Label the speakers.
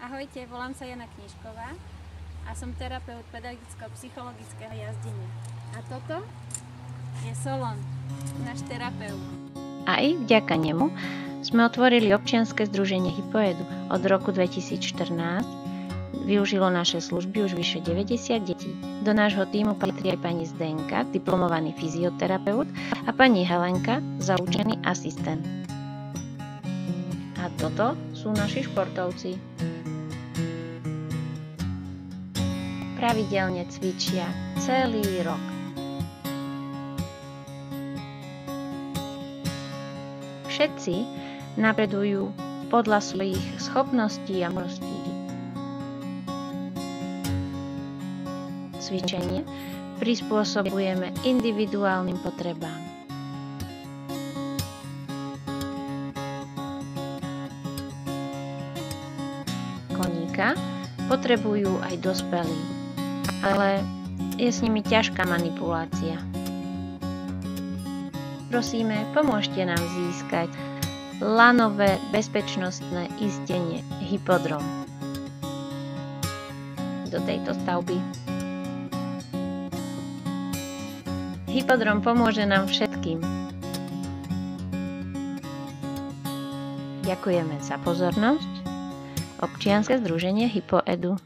Speaker 1: Ahojte, volám sa Jana Knižková a som terapeut pedagogicko-psychologického jazdenia. A toto je Solon, náš terapeut.
Speaker 2: Aj vďaka nemu sme otvorili občianske združenie Hypoedu. Od roku 2014 využilo naše služby už vyše 90 detí. Do nášho týmu patrí aj pani Zdenka, diplomovaný fyzioterapeut a pani Helenka, zaučený asistent. A toto sú naši športovci. Pravidelne cvičia celý rok. Všetci napredujú podľa svojich schopností a možností. Cvičenie prispôsobujeme individuálnym potrebám. Koníka potrebujú aj dospelí, ale je s nimi ťažká manipulácia. Prosíme, pomôžte nám získať lanové bezpečnostné istenie Hypodrom do tejto stavby. Hypodrom pomôže nám všetkým. Ďakujeme za pozornosť. Občianske združenie Hypoedu.